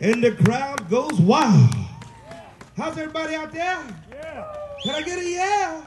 And the crowd goes wild. How's everybody out there? Yeah. Can I get a yeah?